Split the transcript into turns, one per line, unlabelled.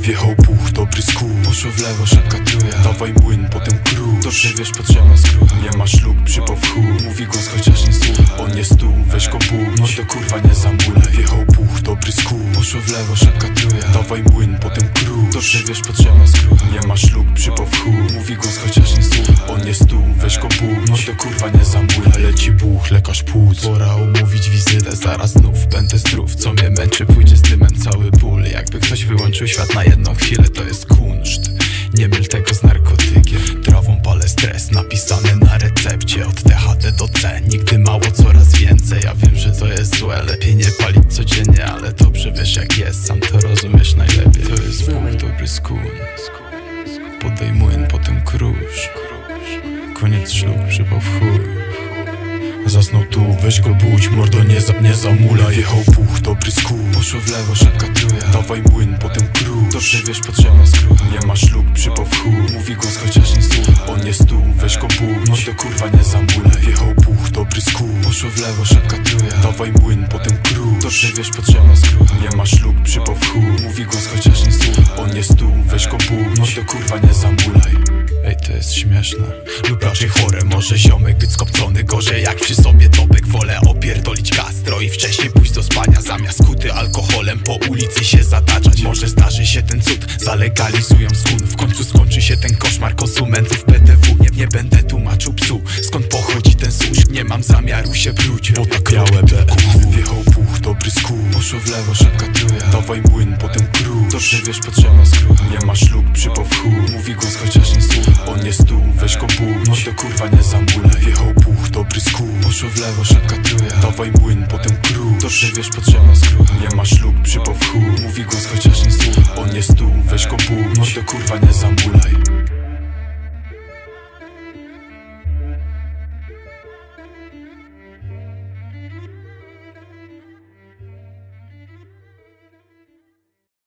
Wjechał puch, dobry skór. Poszło w lewo, szybka truja. Dawaj młyn, potem król Dobrze wiesz, potrzebna skrucha. Nie ma ślub, przypał w chuj Mówi głos, chociaż nie słucha. On jest tu, weź go pół No to kurwa nie zamulaj. Wjechał puch, dobry skór. Poszło w lewo, szybka truja. Dawaj młyn, potem król Dobrze wiesz, potrzebna skrucha. Nie ma ślub, przypał w chuj Mówi głos, chociaż nie słucha. On jest tu, weź go pół No to kurwa nie zamulaj. Leci buch, lekarz płuc. Pora umówić wizytę, zaraz znów będę zdrów. Co mnie męczy, pójdzie z dymem cały ból ktoś wyłączył świat na jedną chwilę, to jest kunszt. Nie myl tego z narkotykiem. Trawą palę stres, napisane na recepcie. Od THD do C, nigdy mało, coraz więcej. Ja wiem, że to jest złe, lepiej nie palić codziennie Ale dobrze wiesz jak jest, sam to rozumiesz najlepiej. To jest Bóg, dobry skun Podaj młyn, potem krusz. Koniec ślub, przypał w chuj. Zasnął tu, weź go budź, mordo nie, za, nie zamulaj. Wjechał puch, Poszło w lewo, szybka truja. Dawaj młyn, potem król Dobrze wiesz, potrzebna skrucha Nie ma ślub, przypał w chuj Mówi głos, chociaż nie słucha On jest tu, weź go budź to kurwa nie zamulaj. Wjechał puch, dobry skór. Poszło w lewo, szybka truja. Dawaj młyn, potem król Dobrze wiesz, potrzebna skrucha Nie ma ślub, przypał w chuj Mówi głos, chociaż nie słucha On jest tu, weź go budź to kurwa nie zamulaj. Ej, to jest śmieszne. Lub raczej chore, może ziomek być skopcony. Gorzej jak przy sobie topek. Wolę opierdolić gastro i wcześniej pójść Zamiast kuty alkoholem po ulicy się zataczać. Może zdarzy się ten cud, zalegalizują skun. W końcu skończy się ten koszmar konsumentów PTW Nie, nie będę tłumaczył psu, skąd pochodzi ten susz Nie mam zamiaru się bruć, bo tak białe Wjechał puch, dobry skór Poszło w lewo, szybka truja Dawaj młyn, potem król Dobrze wiesz, potrzebna skrucha. Nie ma ślub, przypał w chuj Mówi głos, chociaż nie słucha. On jest tu, weź go budź No to kurwa nie zamulaj. Wjechał puch, dobry skór Poszło w lewo, szybka truja Dawaj młyn, potem Dobrze wiesz, potrzebna skrucha Nie ma ślub, przypał w chuj Mówi głos, chociaż nie słucha. On jest tu, weź go budź to kurwa nie zamulaj